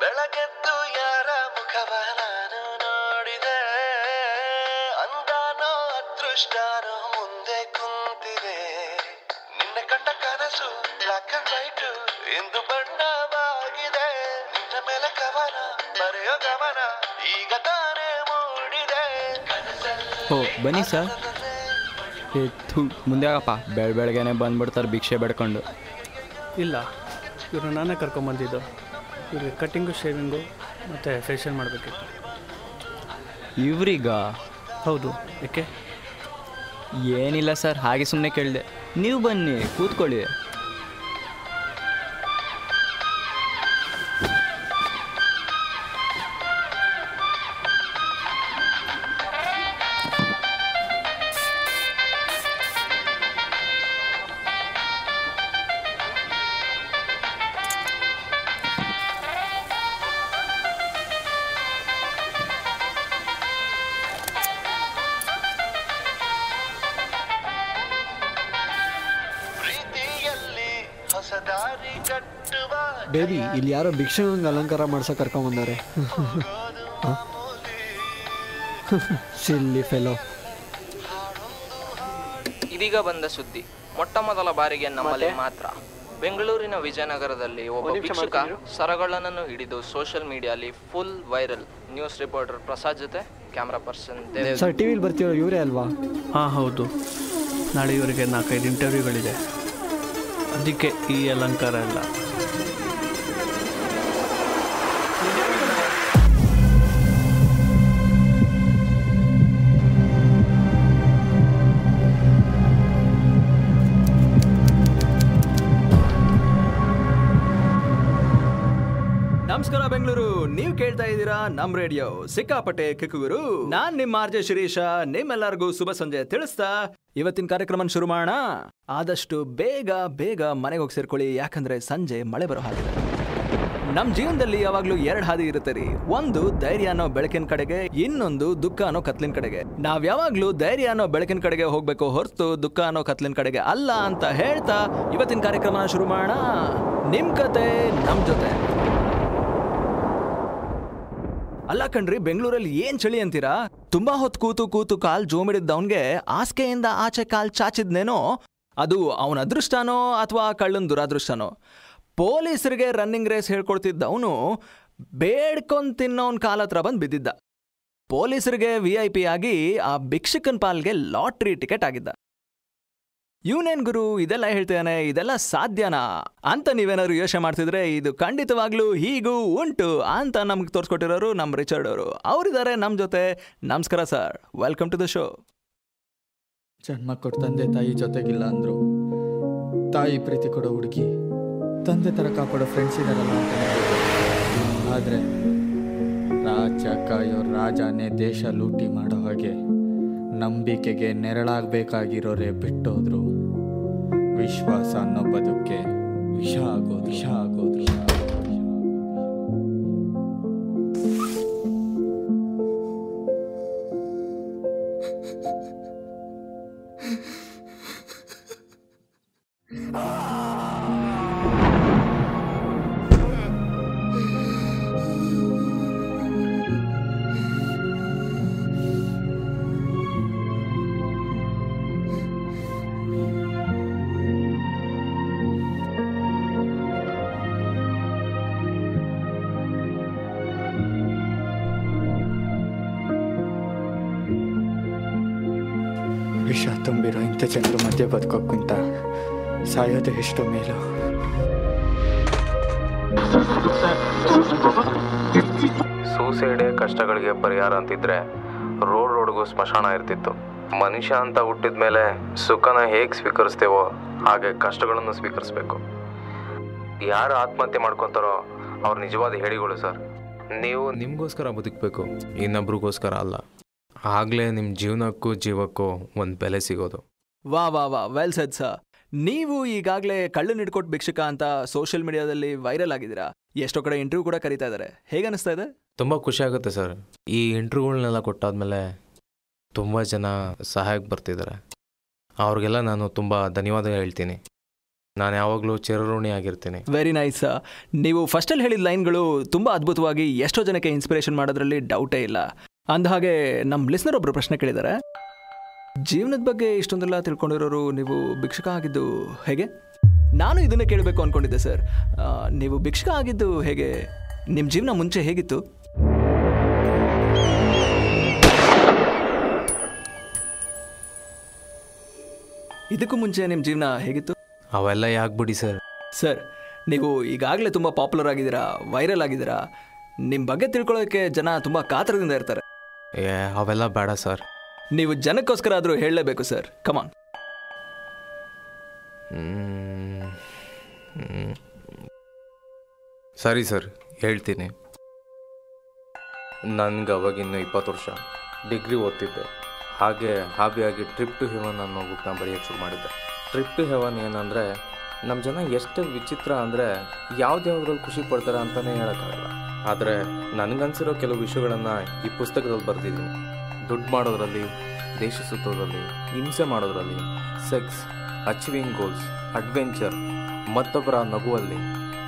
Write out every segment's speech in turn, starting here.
ಬೆಳಗೆದ್ದು ಯಾರ ಮುಖವ ನಾನು ನೋಡಿದೆ. ಅಂದಾನೋ ಅದೃಷ್ಟಾನೋ ಮುಂದೆ ಕುಂತಿದೆ. ನಿನ್ನ ಕಂಡ ಕನಸು ಬ್ಲಾಕ್ ಅಂಡ್ ವೈಟ್ ಎಂದು ಬಣ್ಣವಾಗಿದೆ. ನಿನ್ನ ಮೇಲೆ ಕವನ ಬರೆಯೋ ಗಮನ ಈಗ ತಾನೇ ಮೂಡಿದೆ. ಓ ಬನ್ನಿ ಸರ್. ಥೂ ಮುಂದೆ ಆಗಪ್ಪ ಬೆಳ ಬೆಳಗ್ಗೆನೆ ಬಂದ್ಬಿಡ್ತಾರೆ ಭಿಕ್ಷೆ ಬೇಡ್ಕೊಂಡು. ಇಲ್ಲ ಇವ್ರನ್ನ ನಾನೇ ಕರ್ಕೊಂಬಂದಿದ್ದು. ಇವ್ರಿಗೆ ಕಟ್ಟಿಂಗು ಶೇವಿಂಗು ಮತ್ತು ಫೇಶಿಯಲ್ ಮಾಡಬೇಕಿತ್ತು. ಇವ್ರಿಗ? ಹೌದು. ಏಕೆ ಏನಿಲ್ಲ ಸರ್ ಹಾಗೆ ಸುಮ್ಮನೆ ಕೇಳಿದೆ. ನೀವು ಬನ್ನಿ ಕೂತ್ಕೊಳ್ಳಿ. ಬೇಬಿ ಇಲ್ಲಿ ಯಾರೋ ಭಿಕ್ಷಂಗೆ ಅಲಂಕಾರ ಮಾಡ್ಸೋ ಕರ್ಕೊಂಬಂದವ್ರೆ. ಸಿಲ್ಲಿ ಫೆಲೋ ಇದೀಗ ಬಂದ ಸುದ್ದಿ. ಮೊಟ್ಟ ಮೊದಲ ಬಾರಿಗೆ ನಮ್ಮಲ್ಲಿ ಮಾತ್ರ. ಬೆಂಗಳೂರಿನ ವಿಜಯನಗರದಲ್ಲಿ ಒಬ್ಬ ಭಿಕ್ಷುಕ ಸರಗಳನನ್ನು ಹಿಡಿದು social ಮೀಡಿಯಾಲಿ full viral news reporter Prasad ಜೊತೆ ಕ್ಯಾಮ್ರಾ ಪರ್ಸನ್ ದೇವ್. ಸರ್ ಟಿ ವಿಲಿ ಬರ್ತೀರೋ ಇವರೇ ಅಲ್ವಾ? ಹಾಂ ಹೌದು. ನಾಳೆ ಇವರಿಗೆ ನಾಲ್ಕೈದು ಇಂಟರ್ವ್ಯೂಗಳಿದೆ ಅದಕ್ಕೆ ಈ ಅಲಂಕಾರ ಎಲ್ಲ ನಮ್ ರೇಡಿಯೋ ಸಿಕ್ಕಾಪಟ್ಟೆ ಕಿಕ್ಕುಗುರು. ನಾನ್ ನಿಮ್ಮ ಆರ್ಜೆ ಶಿರೀಶ ನಿಮ್ಮೆಲ್ಲರಿಗೂ ಶುಭ ಸಂಜೆ ತಿಳಿಸ್ತಾ ಇವತ್ತಿನ ಕಾರ್ಯಕ್ರಮ ಶುರು ಮಾಡೋಣ. ಆದಷ್ಟು ಬೇಗ ಬೇಗ ಮನೆಗೆ ಹೋಗಿ ಸೇರ್ಕೊಳ್ಳಿ, ಯಾಕಂದ್ರೆ ಸಂಜೆ ಮಳೆ ಬರೋ ಹಾಗಿದೆ ನಮ್ ಜೀವನದಲ್ಲಿ ಯಾವಾಗ್ಲೂ ಎರಡ್ ಹಾದಿ ಇರುತ್ತೆ ರೀ. ಒಂದು, ಧೈರ್ಯ ಅನ್ನೋ ಬೆಳಕಿನ ಕಡೆಗೆ, ಇನ್ನೊಂದು, ದುಃಖ ಅನ್ನೋ ಕತ್ಲಿನ ಕಡೆಗೆ. ನಾವ್ ಯಾವಾಗ್ಲೂ ಧೈರ್ಯ ಅನ್ನೋ ಬೆಳಕಿನ ಕಡೆಗೆ ಹೋಗ್ಬೇಕು ಹೊರತು ದುಃಖ ಅನ್ನೋ ಕತ್ಲಿನ ಕಡೆಗೆ ಅಲ್ಲ ಅಂತ ಹೇಳ್ತಾ ಇವತ್ತಿನ ಕಾರ್ಯಕ್ರಮ ಶುರು ಮಾಡೋಣ. ನಿಮ್ ಕತೆ, ನಮ್ ಜೊತೆ. ಅಲ್ಲ ಕಣ್ರಿ, ಬೆಂಗಳೂರಲ್ಲಿ ಏನ್ ಚಳಿ ಅಂತೀರಾ? ತುಂಬಾ ಹೊತ್ತು ಕೂತು ಕೂತು ಕಾಲ್ ಜೋಮಿಡಿದ್ದವನ್ಗೆ ಆಸ್ಕೆಯಿಂದ ಆಚೆ ಕಾಲ್ ಚಾಚಿದ್ನೇನೋ, ಅದು ಅವನ ಅದೃಷ್ಟನೋ ಅಥವಾ ಕಳ್ಳನ್ ದುರಾದೃಷ್ಟನೋ? ಪೊಲೀಸರಿಗೆ ರನ್ನಿಂಗ್ ರೇಸ್ ಹೇಳ್ಕೊಡ್ತಿದ್ದ ಅವನು, ಬೇಡ್ಕೊಂಡ್ ತಿನ್ನೋನ್ ಕಾಲ ಹತ್ರ ಬಂದು ಬಿದ್ದಿದ್ದ. ಪೊಲೀಸರಿಗೆ ವಿ ಐ ಪಿ ಆಗಿ ಆ ಭಿಕ್ಷಕನ್ ಪಾಲ್ಗೆ ಲಾಟ್ರಿ ಟಿಕೆಟ್ ಆಗಿದ್ದ. ಇವನೇನ್ ಗುರು ಇದೆಲ್ಲ ಹೇಳ್ತೇನೆ, ಇದೆಲ್ಲ ಸಾಧ್ಯನಾ? ಅಂತ ನೀವೇನಾದ್ರು ಯೋಚನೆ ಮಾಡ್ತಿದ್ರೆ ಇದು ಖಂಡಿತವಾಗ್ಲೂ ಹೀಗೂ ಉಂಟು ಅಂತ ನಮ್ಗೆ ತೋರಿಸ್ಕೊಟ್ಟಿರೋರು ನಮ್ಮ ರಿಚರ್ಡ್ ಅವರು ಅವರಿದ್ದಾರೆ ನಮ್ಮ ಜೊತೆ. ನಮಸ್ಕಾರ sir. Welcome to the show. ಜನ್ಮ ಕೊಟ್ಟು ತಂದೆ ತಾಯಿ ಜೊತೆಗಿಲ್ಲ ಅಂದ್ರು. ತಾಯಿ ಪ್ರೀತಿ ಕೊಡೋ ಹುಡುಗಿ. ತಂದೆ ತರ ಕಾಪಾಡೋ ಫ್ರೆಂಡ್ಸ್ ಇದಾರಲ್ಲ ಅಂತ. ಆದ್ರೆ ರಾಜ ಕಾಯೋ ರಾಜನೇ ದೇಶ ಲೂಟಿ ಮಾಡೋ ಹಾಗೆ ನಂಬಿಕೆಗೆ ನೆರಳಾಗಬೇಕಾಗಿರೋರೇ ಬಿಟ್ಟೋದ್ರು. ವಿಶ್ವಾಸ ಅನ್ನೋ ಬದುಕೆ ವಿಷ ಆಗೋದು ವಿಷ ಆಗೋದು. ಸಾಯೋದು ಎಷ್ಟು ಮೇಲು. ಸೂಸೈಡೇ ಕಷ್ಟಗಳಿಗೆ ಪರಿಹಾರ ಅಂತಿದ್ರೆ ರೋಡ್ ರೋಡ್ಗೂ ಸ್ಮಶಾನ ಇರ್ತಿತ್ತು. ಮನುಷ್ಯ ಅಂತ ಹುಟ್ಟಿದ ಮೇಲೆ ಸುಖನ ಹೇಗೆ ಸ್ವೀಕರಿಸ್ತೇವೋ ಹಾಗೆ ಕಷ್ಟಗಳನ್ನು ಸ್ವೀಕರಿಸ್ಬೇಕು. ಯಾರು ಆತ್ಮಹತ್ಯೆ ಮಾಡ್ಕೊತಾರೋ ಅವ್ರ ನಿಜವಾದ ಹೇಳಿಗಳು ಸರ್. ನೀವು ನಿಮಗೋಸ್ಕರ ಬದುಕಬೇಕು ಇನ್ನೊಬ್ರಿಗೋಸ್ಕರ ಅಲ್ಲ. ಆಗಲೇ ನಿಮ್ಮ ಜೀವನಕ್ಕೂ ಜೀವಕ್ಕೂ ಒಂದು ಬೆಲೆ ಸಿಗೋದು. ವಾ ವಾ ವಾ ವೆಲ್ ಸೆಡ್ ಸರ್ ನೀವು ಈಗಾಗಲೇ ಕಳ್ಳನ್ ಹಿಡ್ಕೊಟ್ಟು ಭಿಕ್ಷಕ ಅಂತ ಸೋಷಿಯಲ್ ಮೀಡಿಯಾದಲ್ಲಿ ವೈರಲ್ ಆಗಿದ್ದೀರಾ? ಎಷ್ಟೋ ಕಡೆ ಇಂಟರ್ವ್ಯೂ ಕೂಡ ಕರೀತಾ ಇದ್ದಾರೆ ಹೇಗನ್ನಿಸ್ತಾ ಇದೆ? ತುಂಬ ಖುಷಿ ಆಗುತ್ತೆ ಸರ್. ಈ ಇಂಟರ್ವ್ಯೂಗಳನ್ನೆಲ್ಲ ಕೊಟ್ಟಾದ್ಮೇಲೆ ತುಂಬ ಜನ ಸಹಾಯಕ್ಕೆ ಬರ್ತಿದ್ದಾರೆ ಅವ್ರಿಗೆಲ್ಲ ನಾನು ತುಂಬ ಧನ್ಯವಾದ ಹೇಳ್ತೀನಿ. ನಾನು ಯಾವಾಗಲೂ ಚಿರಋಣಿ ಆಗಿರ್ತೀನಿ. ವೆರಿ ನೈಸ್ ನೀವು ಫಸ್ಟಲ್ಲಿ ಹೇಳಿದ ಲೈನ್ಗಳು ತುಂಬ ಅದ್ಭುತವಾಗಿ ಎಷ್ಟೋ ಜನಕ್ಕೆ ಇನ್ಸ್ಪಿರೇಷನ್ ಮಾಡೋದ್ರಲ್ಲಿ ಡೌಟೇ ಇಲ್ಲ. ಅಂದಹಾಗೆ ನಮ್ಮ ಲಿಸ್ನರ್ ಒಬ್ಬರು ಪ್ರಶ್ನೆ ಕೇಳಿದ್ದಾರೆ ಜೀವನದ ಬಗ್ಗೆ ಇಷ್ಟೊಂದೆಲ್ಲ ತಿಳ್ಕೊಂಡಿರೋರು ನೀವು ಭಿಕ್ಷಕ ಆಗಿದ್ದು ಹೇಗೆ? ನಾನು ಇದನ್ನೇ ಕೇಳಬೇಕು ಅಂದ್ಕೊಂಡಿದ್ದೆ ಸರ್. ನೀವು ಭಿಕ್ಷಕ ಆಗಿದ್ದು ಹೇಗೆ? ನಿಮ್ಮ ಜೀವನ ಮುಂಚೆ ಹೇಗಿತ್ತು? ಇದಕ್ಕೂ ಮುಂಚೆ ನಿಮ್ಮ ಜೀವನ ಹೇಗಿತ್ತು? ಅವೆಲ್ಲ ಯಾಕೆ ಬಿಡಿ ಸರ್? ಸರ್ ನೀವು ಈಗಾಗಲೇ ತುಂಬ ಪಾಪ್ಯುಲರ್ ಆಗಿದ್ದೀರಾ ವೈರಲ್ ಆಗಿದ್ದೀರಾ. ನಿಮ್ಮ ಬಗ್ಗೆ ತಿಳ್ಕೊಳ್ಳೋಕ್ಕೆ ಜನ ತುಂಬ ಕಾತರದಿಂದ ಇರ್ತಾರೆ. ಏ ಅವೆಲ್ಲ ಬೇಡ ಸರ್. ನೀವು ಜನಕ್ಕೋಸ್ಕರ ಆದರೂ ಹೇಳಲೇಬೇಕು, ಸರ್. ಕಮಾನ್. ಸರಿ, ಸರ್. ಹೇಳ್ತೀನಿ. ನನಗೆ ಅವಾಗಿನ್ನು ಇಪ್ಪತ್ತು ವರ್ಷ. ಡಿಗ್ರಿ ಓದ್ತಿದ್ದೆ. ಹಾಗೆ ಹಾಬಿಯಾಗಿ ಟ್ರಿಪ್ ಟು ಹೆವನ್ ಅನ್ನೋ ನಾನು ಬರೆಯೋಕ್ಕೆ ಶುರು ಮಾಡಿದ್ದೆ. ಟ್ರಿಪ್ ಟು ಹೆವನ್ ಏನಂದರೆ ನಮ್ಮ ಜನ ಎಷ್ಟು ವಿಚಿತ್ರ ಅಂದರೆ ಯಾವ್ದ್ಯಾವ್ದ್ರಲ್ಲಿ ಖುಷಿ ಪಡ್ತಾರೆ ಅಂತಲೇ ಹೇಳೋಕ್ಕಾಗಲ್ಲ. ಆದರೆ ನನಗನ್ಸಿರೋ ಕೆಲವು ವಿಷಯಗಳನ್ನು ಈ ಪುಸ್ತಕದಲ್ಲಿ ಬರೆದಿದ್ದೀನಿ. ದುಡ್ಡು ಮಾಡೋದ್ರಲ್ಲಿ, ದೇಶ ಸುತ್ತೋದ್ರಲ್ಲಿ, ಹಿಂಸೆ ಮಾಡೋದ್ರಲ್ಲಿ ಸೆಕ್ಸ್ ಅಚೀವಿಂಗ್ ಗೋಲ್ಸ್ ಅಡ್ವೆಂಚರ್ ಮತ್ತೊಬ್ಬರ ನಗುವಲ್ಲಿ,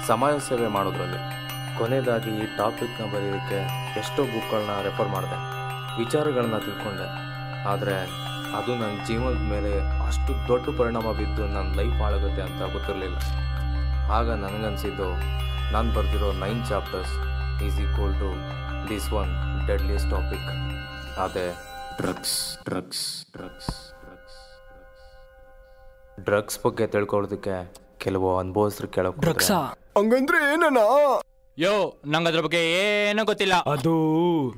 ಸಮಾಜ ಸೇವೆ ಮಾಡೋದ್ರಲ್ಲಿ. ಕೊನೆಯದಾಗಿ ಈ ಟಾಪಿಕ್ನ ಬರೆಯೋದಕ್ಕೆ ಎಷ್ಟೋ ಬುಕ್ಗಳನ್ನ ರೆಫರ್ ಮಾಡಿದೆ. ವಿಚಾರಗಳನ್ನ ತಿಳ್ಕೊಂಡೆ. ಆದರೆ ಅದು ನನ್ನ ಜೀವನದ ಮೇಲೆ ಅಷ್ಟು ದೊಡ್ಡ ಪರಿಣಾಮ ಬಿದ್ದು ನನ್ನ ಲೈಫ್ ಹಾಳಾಗುತ್ತೆ ಅಂತ ಗೊತ್ತಿರಲಿಲ್ಲ. ಆಗ ನನಗನ್ಸಿದ್ದು ನಾನು ಬರೆದಿರೋ nine chapters is equal to this one deadliest topic ಅದೇ. Drugs drugs drugs drugs drugs ಬಗ್ಗೆ ತಿಳ್ಕೊಳ್ಳೋದಕ್ಕೆ ಕೆಲವು ಅನುಭವಿಸ್ರು ಕೇಳೋಕೆ ಡ್ರಗ್ಸಾ ಹಂಗಂದ್ರೆ ಏನಣ್ಣ? ಯೋ ನಂಗೆ ಅದ್ರ ಬಗ್ಗೆ ಏನೂ ಗೊತ್ತಿಲ್ಲ. ಅದು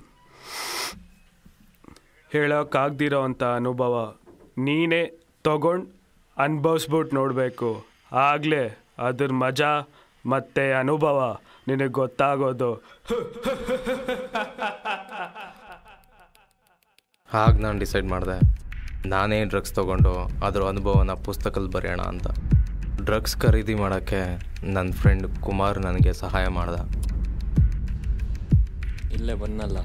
ಹೇಳೋಕ್ಕಾಗ್ದಿರೋ ಅಂತ ಅನುಭವ ನೀನೇ ತಗೊಂಡು ಅನ್ಭವಿಸ್ಬಿಟ್ಟು ನೋಡಬೇಕು. ಆಗಲೇ ಅದ್ರ ಮಜಾ ಮತ್ತೆ ಅನುಭವ ನಿನಗೆ ಗೊತ್ತಾಗೋದು. ಹಾಗೆ ನಾನು ಡಿಸೈಡ್ ಮಾಡಿದೆ. ನಾನೇ ಡ್ರಗ್ಸ್ ತೊಗೊಂಡು ಅದರ ಅನುಭವನ ಪುಸ್ತಕದಲ್ಲಿ ಬರೆಯೋಣ ಅಂತ. ಡ್ರಗ್ಸ್ ಖರೀದಿ ಮಾಡೋಕ್ಕೆ ನನ್ನ ಫ್ರೆಂಡ್ ಕುಮಾರ್ ನನಗೆ ಸಹಾಯ ಮಾಡ್ದ. ಇಲ್ಲೇ ಬನ್ನಲ್ಲ.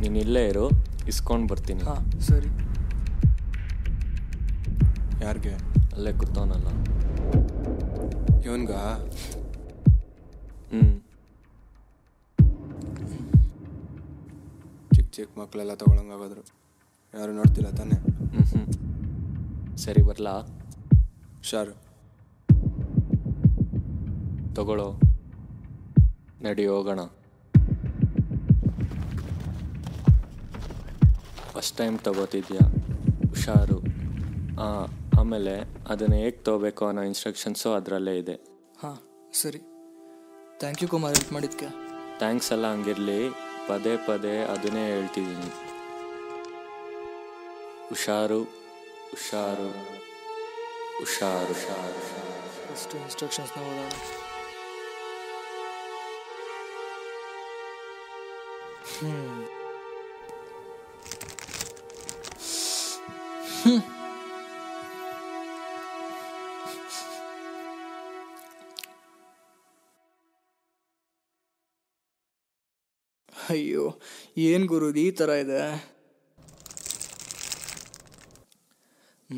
ನೀನು ಇಲ್ಲೇ ಇರು ಇಸ್ಕೊಂಡು ಬರ್ತೀನಿ. ಹಾಂ ಸರಿ. ಯಾರಿಗೆ? ಅಲ್ಲೇ ಕೂತವನಲ್ಲ. ಇವನ್ಗ? ಹ್ಞೂ ಚಿಕ್ಕ ಚಿಕ್ಕ ಮಕ್ಕಳೆಲ್ಲ ತಗೊಳಂಗಾಗೋದ್ರು. ಯಾರು ನೋಡ್ತಿಲ್ಲ ತಾನೆ? ಹ್ಞೂ ಹ್ಞೂ ಸರಿ ಬರಲಾ? ಹುಷಾರು. ತಗೊಳ್ಳೋ. ನಡಿ ಹೋಗೋಣ. ಫಸ್ಟ್ ಟೈಮ್ ತಗೋತಿದ್ಯಾ? ಹುಷಾರು. ಆಮೇಲೆ ಅದನ್ನು ಹೇಗೆ ತಗೋಬೇಕು ಅನ್ನೋ ಇನ್ಸ್ಟ್ರಕ್ಷನ್ಸು ಅದರಲ್ಲೇ ಇದೆ. ಹಾಂ ಸರಿ. ಥ್ಯಾಂಕ್ ಯು ಕುಮಾರ್ ಹೆಲ್ಪ್ ಮಾಡಿದ್ಕೆ ಥ್ಯಾಂಕ್ಸ್ ಎಲ್ಲ ಹಂಗಿರಲಿ. ಪದೇ ಪದೇ ಅದನ್ನೇ ಹೇಳ್ತಿದ್ದೀನಿ. ಹುಷಾರು ಹುಷಾರು ಹುಷಾರು. ಹುಷಾರು ಫಸ್ಟ್ ಇನ್ಸ್ಟ್ರಕ್ಷನ್ಸ್ನ ಓದೋಣ. ಅಯ್ಯೋ ಏನು ಗುರು ಇದು ಈ ಥರ ಇದೆ? Take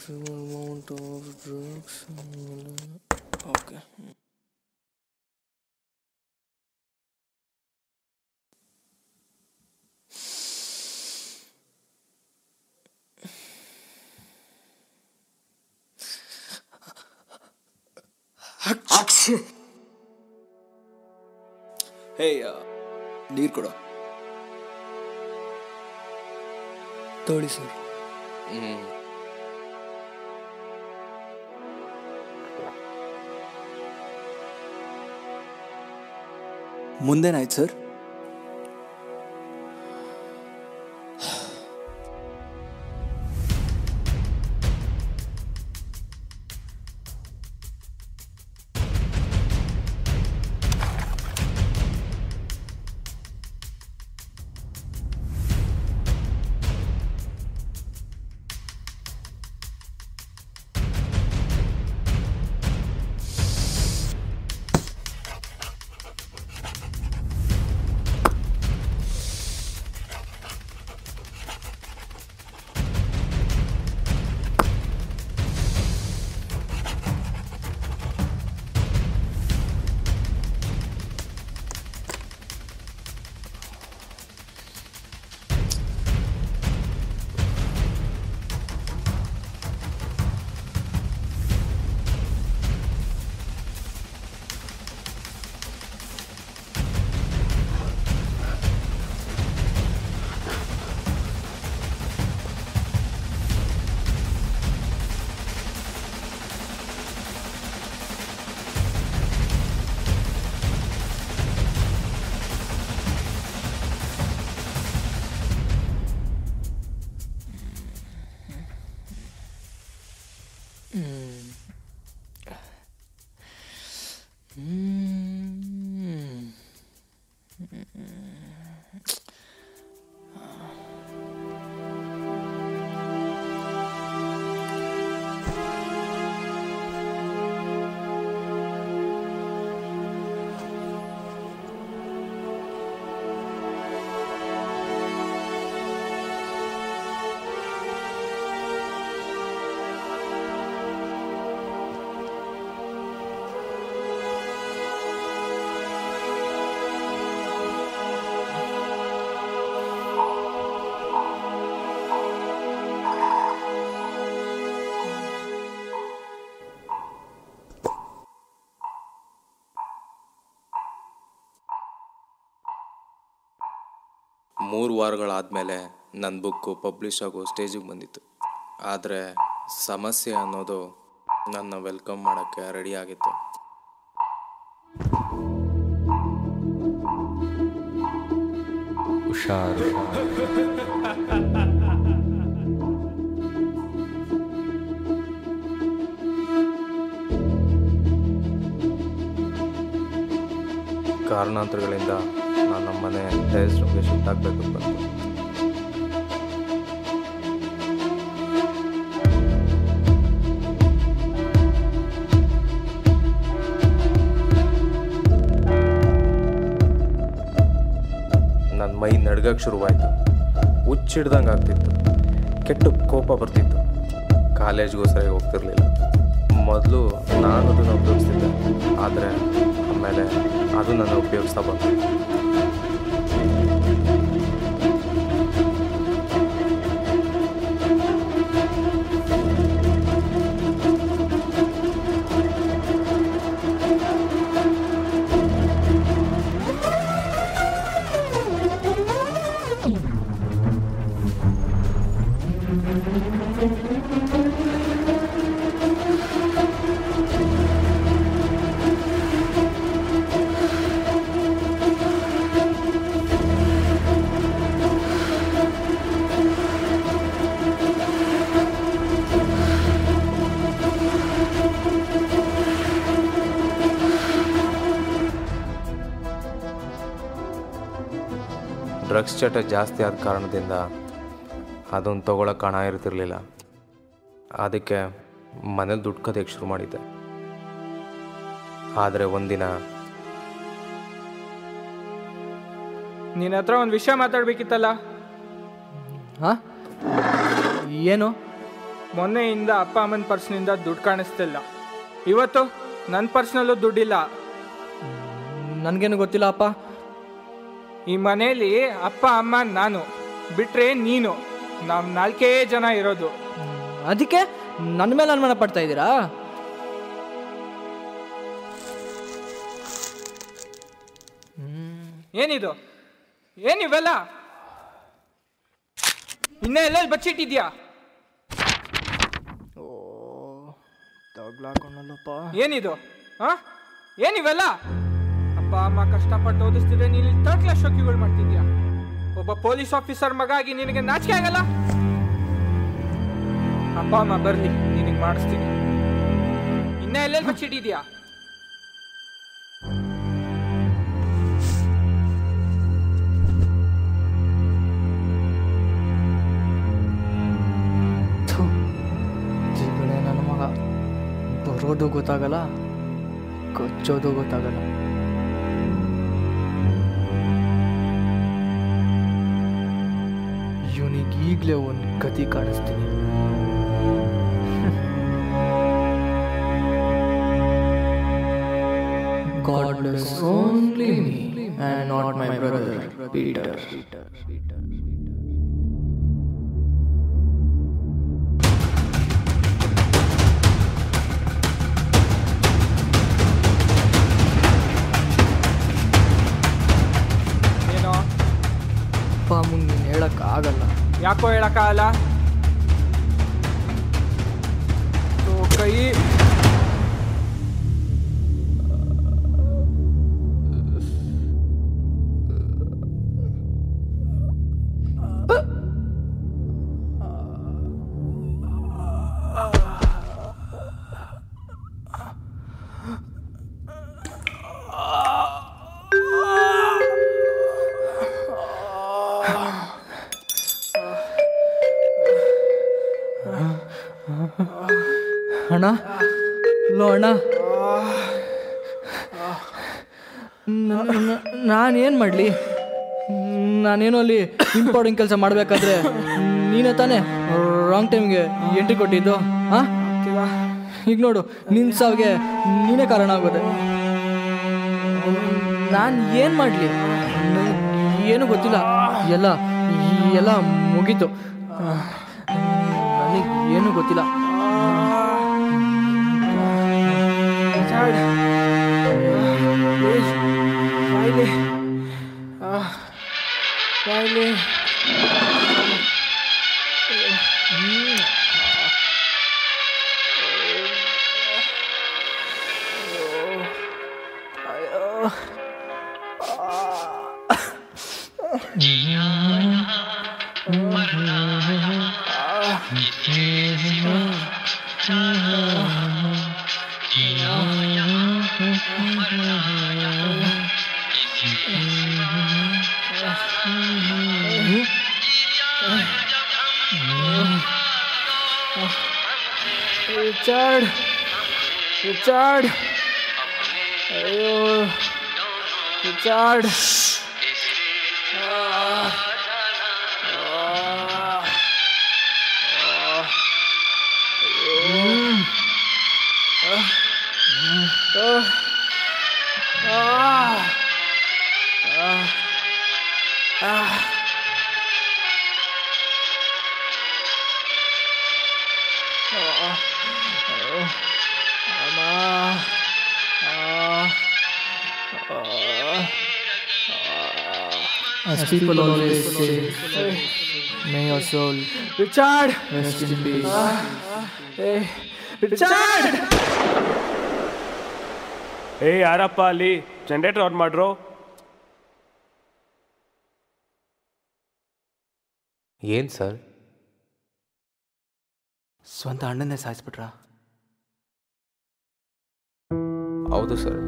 some amount of drugs. Okay. ಹೇ ನೀರು ಕೊಡು. ತೊಳಿ ಸರ್ ಮುಂದೇನಾಯ್ತು ಸರ್ ಮೂರು ವಾರಗಳಾದಮೇಲೆ ನನ್ನ ಬುಕ್ಕು ಪಬ್ಲಿಷ್ ಆಗೋ ಸ್ಟೇಜಿಗೆ ಬಂದಿತ್ತು. ಆದರೆ ಸಮಸ್ಯೆ ಅನ್ನೋದು ನನ್ನ ವೆಲ್ಕಮ್ ಮಾಡೋಕ್ಕೆ ರೆಡಿ ಆಗಿತ್ತು. ಹುಷಾರು. ಕಾರಣಾಂತರಗಳಿಂದ ಮನೆ ರೂಮ್ಗೆ ಶಿಫ್ಟ್ ಆಗಬೇಕು ಬಂತು ನನ್ನ ಮೈ ನಡ್ಗಕ್ಕೆ ಶುರುವಾಯಿತು. ಹುಚ್ಚಿಡ್ದಂಗೆ ಆಗ್ತಿತ್ತು. ಕೆಟ್ಟ ಕೋಪ ಬರ್ತಿತ್ತು. ಕಾಲೇಜ್ಗೂ ಸರಿಯಾಗಿ ಹೋಗ್ತಿರ್ಲಿಲ್ಲ. ಮೊದಲು ನಾನು ಅದನ್ನು ಉಪಯೋಗಿಸ್ತಿದ್ದೆ. ಆದರೆ ಆಮೇಲೆ ಅದು ನನ್ನ ಉಪಯೋಗಿಸ್ತಾ ಬಂತು. ಡ್ರಗ್ಸ್ ಚಟ ಜಾಸ್ತಿ ಆದ ಕಾರಣದಿಂದ ಅದನ್ನು ತೊಗೊಳಕ್ಕೆ ಹಣ ಇರ್ತಿರ್ಲಿಲ್ಲ. ಅದಕ್ಕೆ ಮನೇಲಿ ದುಡ್ಡು ಕದಿಯಕ್ಕೆ ಶುರು ಮಾಡಿದ್ದೆ. ಆದರೆ ಒಂದಿನ ನಿನ್ನ ಹತ್ರ ಒಂದು ವಿಷಯ ಮಾತಾಡ್ಬೇಕಿತ್ತಲ್ಲ? ಹಾ? ಏನು? ಮೊನ್ನೆಯಿಂದ ಅಪ್ಪ ಅಮ್ಮನ ಪರ್ಸ್ನಿಂದ ದುಡ್ಡು ಕಾಣಿಸ್ತಿಲ್ಲ. ಇವತ್ತು ನನ್ನ ಪರ್ಸ್ನಲ್ಲೂ ದುಡ್ಡಿಲ್ಲ. ನನಗೇನು ಗೊತ್ತಿಲ್ಲ ಅಪ್ಪ. ಈ ಮನೇಲಿ ಅಪ್ಪ ಅಮ್ಮ ನಾನು. ಬಿಟ್ರೆ ನೀನು. ನಮ್ ನಾಲ್ಕೇ ಜನ ಇರೋದು. ಅದಕ್ಕೆ ನನ್ನ ಮೇಲೆ ಅನುಮಾನ ಪಡ್ತಾ ಇದ್ದೀರಾ? ಏನಿದು? ಏನಿವೆಲ್ಲ ಇನ್ನ ಎಲ್ಲೆಲ್ಲಿ ಬಚ್ಚಿಟ್ಟಿದ್ಯಾ? ತಗ್ಲಾಕೊಂಡಲ್ಲಪ್ಪ. ಏನಿದು? ಹಾ? ಏನಿವೆಲ್ಲ? ಅಪ್ಪ ಅಮ್ಮ ಕಷ್ಟಪಟ್ಟು ಓದಿಸ್ತಿದ್ರೆ ನೀನು ತರ್ಡ್ ಕ್ಲಾಸ್ ಶೋಕಿಗಳು ಮಾಡ್ತಿದ್ಯಾ? ಒಬ್ಬ ಪೊಲೀಸ್ ಆಫೀಸರ್ ಮಗ ಆಗಿ ನಿನಗೆ ನಾಚಿಕೆ ಆಗಲ್ಲ? ಅಪ್ಪ, ಅಮ್ಮ, ಬರ್ಲಿ, ನಿನಗೆ ಮಾಡಿಸ್ತೀನಿ. ಇನ್ನ ಎಲ್ಲೆಲ್ಲಿ ಬಚ್ಚಿಟ್ಟಿದ್ಯಾ ನನ್ನ ಮಗ. ಬರೋದು ಗೊತ್ತಾಗಲ್ಲ, ಕೊಚ್ಚೋದು ಗೊತ್ತಾಗಲ್ಲ. ಇಗ್ಲೂನ್ ಕತಿ ಕಾಣಿಸ್ತಿದೆ ಗಾಡ್ನ only me not my brother Peters ಆಗಲ್ಲ ಯಾಕೋ ಹೇಳಕ್ಕಾಗಲ್ಲ? ಸೊ ಕೈ ನಾನೇನೋ ಅಲ್ಲಿ ಇಂಪಾರ್ಟೆಂಟ್ ಕೆಲಸ ಮಾಡಬೇಕಾದ್ರೆ ನೀನೇ ತಾನೇ ರಾಂಗ್ ಟೈಮ್ಗೆ ಎಂಟ್ರಿ ಕೊಟ್ಟಿದ್ದು ಹಾಂ ಈಗ ನೋಡು ನಿನ್ನ ಸಾವಿಗೆ ನೀನೇ ಕಾರಣ ಆಗೋದೆ. ನಾನು ಏನು ಮಾಡಲಿ? ಏನು ಗೊತ್ತಿಲ್ಲ. ಎಲ್ಲ ಎಲ್ಲ ಮುಗೀತು. ನನಗೆ ಏನು ಗೊತ್ತಿಲ್ಲ. Friday. ಇಲ್ಲಿ ರಿಚರ್ಡ್ ರಿಚರ್ಡ್ ಅಯ್ಯೋ Richard people always say, may your soul Richard rest in peace. ಏ ರಿಚರ್ಡ್ ಏ ಯಾರಪ್ಪ ಅಲ್ಲಿ ಜನರೇಟರ್ ಆನ್ ಮಾಡ್ರು ಏನು ಸರ್ ಸ್ವಂತ ಅಣ್ಣನ್ನೇ ಸಾಯಿಸ್ಬಿಟ್ರಾ ಹೌದು ಸರ್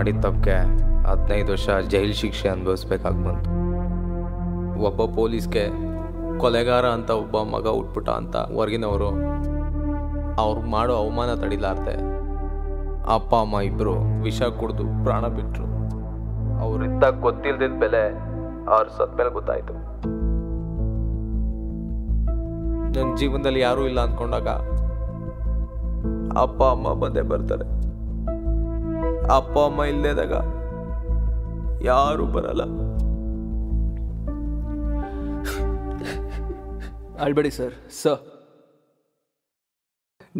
ಮಾಡಿದ ತಪ್ಪಕ್ಕೆ ಹದಿನೈದು ವರ್ಷ ಜೈಲು ಶಿಕ್ಷೆ ಅನುಭವಿಸ್ಬೇಕಾಗಿ ಬಂತು. ಒಬ್ಬ ಪೊಲೀಸ್ಗೆ ಕೊಲೆಗಾರ ಅಂತ ಒಬ್ಬ ಮಗ ಉಟ್ಬಿಟ್ಟ ಅಂತ ಹೊರಗಿನವರು ಅವ್ರು ಮಾಡೋ ಅವಮಾನ ತಡಿಲಾರ್ದೆ ಅಪ್ಪ, ಅಮ್ಮ ಇಬ್ಬರು ವಿಷ ಕುಡಿದು ಪ್ರಾಣ ಬಿಟ್ರು. ಅವರಿಂದ ಗೊತ್ತಿಲ್ಲದಿದ್ದ ಬೆಲೆ ಅವ್ರ ಸತ್ಮೇಲೆ ಗೊತ್ತಾಯಿತು. ನನ್ನ ಜೀವನದಲ್ಲಿ ಯಾರೂ ಇಲ್ಲ ಅಂದ್ಕೊಂಡಾಗ ಅಪ್ಪ, ಅಮ್ಮ ಬಂದೇ ಬರ್ತಾರೆ. ಅಪ್ಪ ಅಮ್ಮ ಇಲ್ದೇದಾಗ ಯಾರು ಬರಲ್ಲ. ಅಳ್ಬೇಡಿ ಸರ್ ಸ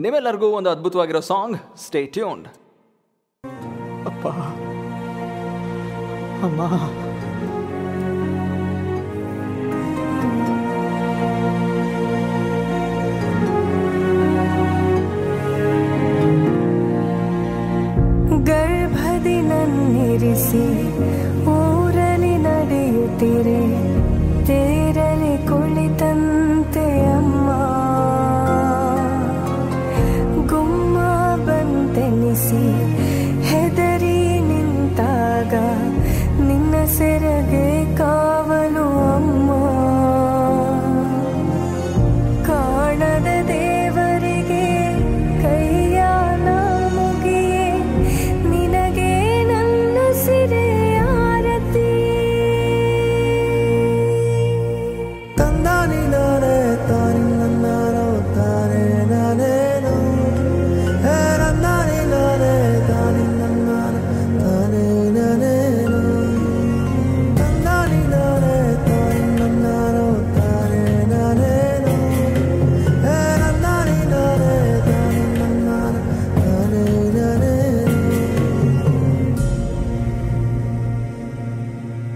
ನಿಮ್ಮೆಲ್ಲರಿಗೂ ಒಂದು ಅದ್ಭುತವಾಗಿರೋ ಸಾಂಗ್ ಸ್ಟೇ ಟ್ಯೂನ್ಡ್ ಅಪ್ಪ ಅಮ್ಮ. see.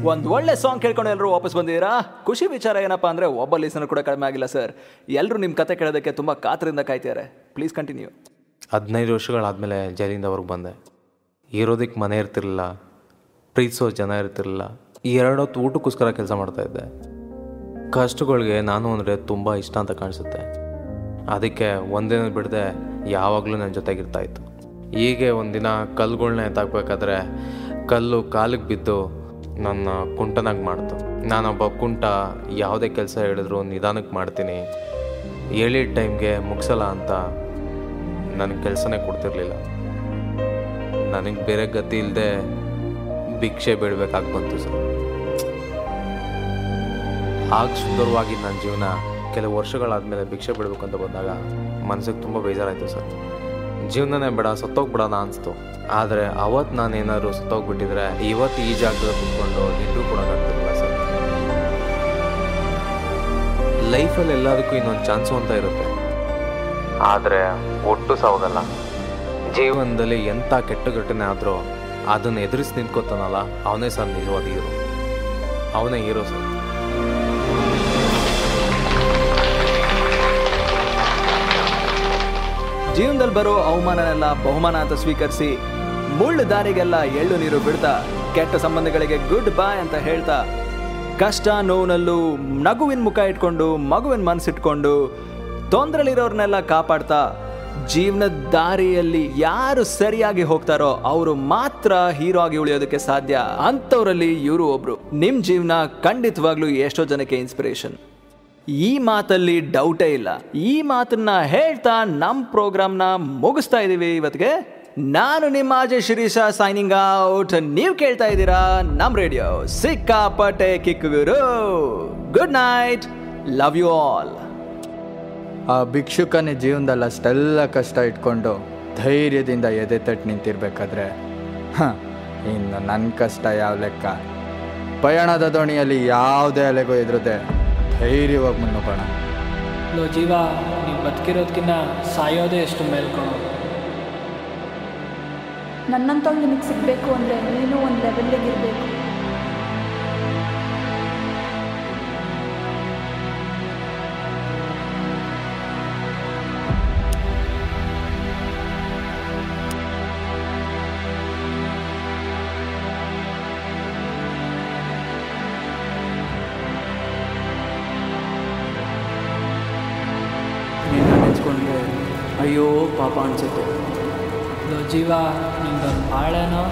ಒಂದು ಒಳ್ಳೆ ಸಾಂಗ್ ಕೇಳ್ಕೊಂಡು ಎಲ್ಲರೂ ವಾಪಸ್ ಬಂದಿದ್ದೀರಾ? ಖುಷಿ ವಿಚಾರ ಏನಪ್ಪ ಅಂದರೆ ಒಬ್ಬ ಲೀಸನ್ ಕೂಡ ಕಡಿಮೆ ಆಗಿಲ್ಲ ಸರ್ ಎಲ್ಲರೂ ನಿಮ್ಮ ಕತೆ ಕೇಳೋದಕ್ಕೆ ತುಂಬ ಕಾತರಿಂದ ಕಾಯ್ತಿದ್ದಾರೆ. ಪ್ಲೀಸ್ ಕಂಟಿನ್ಯೂ ಹದಿನೈದು ವರ್ಷಗಳಾದಮೇಲೆ ಜೈಲಿಂದ ಅವ್ರಿಗೆ ಬಂದೆ. ಇರೋದಕ್ಕೆ ಮನೆ ಇರ್ತಿರಲಿಲ್ಲ, ಪ್ರೀತಿಸೋ ಜನ ಇರ್ತಿರಲಿಲ್ಲ, ಈ ಎರಡೊತ್ತು ಊಟಕ್ಕೋಸ್ಕರ ಕೆಲಸ ಮಾಡ್ತಾಯಿದ್ದೆ ಕಷ್ಟಗಳಿಗೆ ನಾನು ಅಂದರೆ ತುಂಬ ಇಷ್ಟ ಅಂತ ಕಾಣಿಸುತ್ತೆ. ಅದಕ್ಕೆ ಒಂದಿನ ಬಿಡದೆ ಯಾವಾಗಲೂ ನನ್ನ ಜೊತೆಗಿರ್ತಾ ಇತ್ತು. ಹೀಗೆ ಒಂದಿನ ಕಲ್ಲುಗಳ್ನ ಎತ್ತಾಕ್ಬೇಕಾದ್ರೆ ಕಲ್ಲು ಕಾಲಿಗೆ ಬಿದ್ದು ನನ್ನ ಕುಂಟನಾಗಿ ಮಾಡ್ತು. ನಾನೊಬ್ಬ ಕುಂಟ ಯಾವುದೇ ಕೆಲಸ ಹೇಳಿದ್ರು ನಿಧಾನಕ್ಕೆ ಮಾಡ್ತೀನಿ. ಹೇಳಿದ ಟೈಮ್ಗೆ ಮುಗಿಸಲ್ಲ ಅಂತ ನನ್ನ ಕೆಲಸನೇ ಕೊಡ್ತಿರ್ಲಿಲ್ಲ. ನನಗೆ ಬೇರೆ ಗತಿ ಇಲ್ಲದೆ ಭಿಕ್ಷೆ ಬೇಡಬೇಕಾಗಿ ಬಂತು ಸರ್. ಆಗ ಸುಂದರವಾಗಿ ನನ್ನ ಜೀವನ ಕೆಲವು ವರ್ಷಗಳಾದಮೇಲೆ ಭಿಕ್ಷೆ ಬಿಡಬೇಕು ಅಂತ ಬಂದಾಗ ಮನಸ್ಸಿಗೆ ತುಂಬ ಬೇಜಾರಾಯಿತು ಸರ್. ಜೀವನನೇ ಬೇಡ, ಸತ್ತೋಗ್ಬಿಡೋಣ ಅನಿಸ್ತು. ಆದರೆ ಅವತ್ತು ನಾನು ನಾನೇನಾದ್ರು ಸತ್ತೋಗ್ಬಿಟ್ಟಿದ್ರೆ ಇವತ್ತು ಈ ಜಾಗದಲ್ಲಿ ಕುತ್ಕೊಂಡು ಇಂಟ್ರ್ಯೂ ಕೊಡೋಕ್ಕಾಗ್ತಿರಲಿಲ್ಲ ಸರ್. ಲೈಫಲ್ಲಿ ಎಲ್ಲದಕ್ಕೂ ಇನ್ನೊಂದು ಚಾನ್ಸು ಅಂತ ಇರುತ್ತೆ. ಆದರೆ ಒಟ್ಟು ಸಾವಲ್ಲ ಜೀವನದಲ್ಲಿ ಎಂಥ ಕೆಟ್ಟ ಘಟನೆ ಆದರೂ ಅದನ್ನು ಎದುರಿಸಿ ನಿಂತ್ಕೋತಾನಲ್ಲ, ಅವನೇ ಸರ್ ನಿಜವಾದ ಹೀರೋ. ಅವನೇ ಹೀರೋ ಸರ್. ಜೀವನದಲ್ಲಿ ಬರೋ ಅವಮಾನನೆಲ್ಲ ಬಹುಮಾನ ಅಂತ ಸ್ವೀಕರಿಸಿ ಮುಳ್ಳು ದಾರಿಗೆಲ್ಲ ಎಳ್ಳು ನೀರು ಬಿಡ್ತಾ ಕೆಟ್ಟ ಸಂಬಂಧಗಳಿಗೆ ಗುಡ್ ಬಾಯ್ ಅಂತ ಹೇಳ್ತಾ ಕಷ್ಟ ನೋವಿನಲ್ಲೂ ನಗುವಿನ ಮುಖ ಇಟ್ಕೊಂಡು, ಮಗುವಿನ ಮನಸ್ಸಿಟ್ಕೊಂಡು ತೊಂದರೆಲಿರೋರ್ನೆಲ್ಲ ಕಾಪಾಡ್ತಾ ಜೀವನದ ದಾರಿಯಲ್ಲಿ ಯಾರು ಸರಿಯಾಗಿ ಹೋಗ್ತಾರೋ ಅವರು ಮಾತ್ರ ಹೀರೋ ಆಗಿ ಉಳಿಯೋದಕ್ಕೆ ಸಾಧ್ಯ. ಅಂಥವರಲ್ಲಿ ಇವರು ಒಬ್ರು. ನಿಮ್ಮ ಜೀವನ ಖಂಡಿತವಾಗ್ಲೂ ಎಷ್ಟೋ ಜನಕ್ಕೆ ಇನ್ಸ್ಪಿರೇಷನ್ ಈ ಮಾತಲ್ಲಿ ಡೌಟೇ ಇಲ್ಲ. ಈ ಮಾತನ್ನ ಹೇಳ್ತಾ ನಮ್ಮ ಪ್ರೋಗ್ರಾಮ್ನ ಮುಗಿಸ್ತಾ ಇದ್ದೀವಿ ಇವತ್ತಿಗೆ. ನಾನು ನಿಮ್ಮ ಅಜಯ್ ಶಿರೀಷ ಸೈನಿಂಗ್ ಔಟ್ ನೀವು ಕೇಳ್ತಾ ಇದ್ದೀರಾ ನಮ್ಮ ರೇಡಿಯೋ ಸಿಕ್ಕಾಪಟ್ಟೆ ಗುರು good night love you all ಆ ಭಿಕ್ಷುಕನೇ ಜೀವನದಲ್ಲಿ ಅಷ್ಟೆಲ್ಲ ಕಷ್ಟ ಇಟ್ಕೊಂಡು ಧೈರ್ಯದಿಂದ ಎದೆ ತಟ್ಟು ನಿಂತಿರ್ಬೇಕಾದ್ರೆ, ಹಾಂ, ಇನ್ನು ನನ್ನ ಕಷ್ಟ ಯಾವ ಲೆಕ್ಕ? ಪಯಣದ ದೋಣಿಯಲ್ಲಿ ಯಾವುದೇ ಅಲೆಗೂ ಎದುರದೆ ಧೈರ್ಯವಾಗಿ ಮುನ್ನೋಗೋಣ ಲೋ ಜೀವ ನೀವು ಬದುಕಿರೋದಕ್ಕಿಂತ ಸಾಯೋದೇ ಎಷ್ಟು ಮೇಲ್ಕೊಳೋ ನನ್ನಂತವ್ ನಿನಗೆ ಸಿಗಬೇಕು ಅಂದರೆ ನೀನು ಒಂದು ಲೆವೆಲ್ಲಿಗೆ ಇರಬೇಕು. ಅಯ್ಯೋ ಅನಿಸುತ್ತೆ ಲೋ ಜೀವ ನಿಂದೊಂದು ಬಾಳೆನೋ.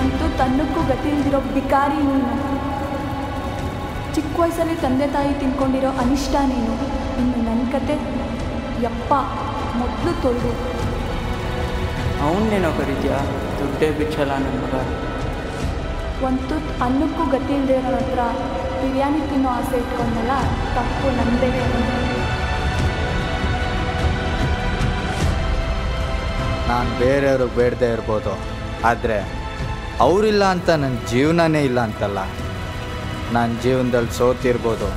ಒಂದು ತನ್ನಕ್ಕೂ ಗತಿ ಇಲ್ದಿರೋ ಬಿಕಾರಿ ನೀನು. ಚಿಕ್ಕ ವಯಸ್ಸಲ್ಲಿ ತಂದೆ ತಾಯಿ ತಿನ್ಕೊಂಡಿರೋ ಅನಿಷ್ಟ ನೀನು. ಇನ್ನು ನನ್ನ ಕತೆ ಯಪ್ಪ ಮೊದಲು ತೊಳೆದು ಅವನ್ನೇನೋ ಕರೀತೀಯಾ? ದುಡ್ಡೇ ಬಿಚ್ಚಲ್ಲ ನನ್ನ ಮಗ. ಒಂದು ಅನ್ನಕ್ಕೂ ಗತಿ ಇರೋ ಹತ್ರ ಬಿರಿಯಾನಿ ತಿನ್ನೋ ಆಸೆ ಇಟ್ಕೊಂಡಲ್ಲ ತಪ್ಪು ನಂದೇ ನಾನು ಬೇರೆಯವ್ರಿಗೆ ಬೇಡದೇ ಇರ್ಬೋದು, ಆದರೆ ಅವರಿಲ್ಲ ಅಂತ ನನ್ನ ಜೀವನನೇ ಇಲ್ಲ ಅಂತಲ್ಲ. ನನ್ನ ಜೀವನದಲ್ಲಿ ಸೋತಿರ್ಬೋದು,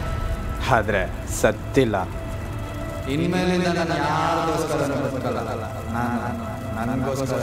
ಆದರೆ ಸತ್ತಿಲ್ಲ. ಇನ್ಮೇಲಿಂದ ನಾನು ಯಾರಿಗೋಸ್ಕರ ನನಗೋಸ್ಕರ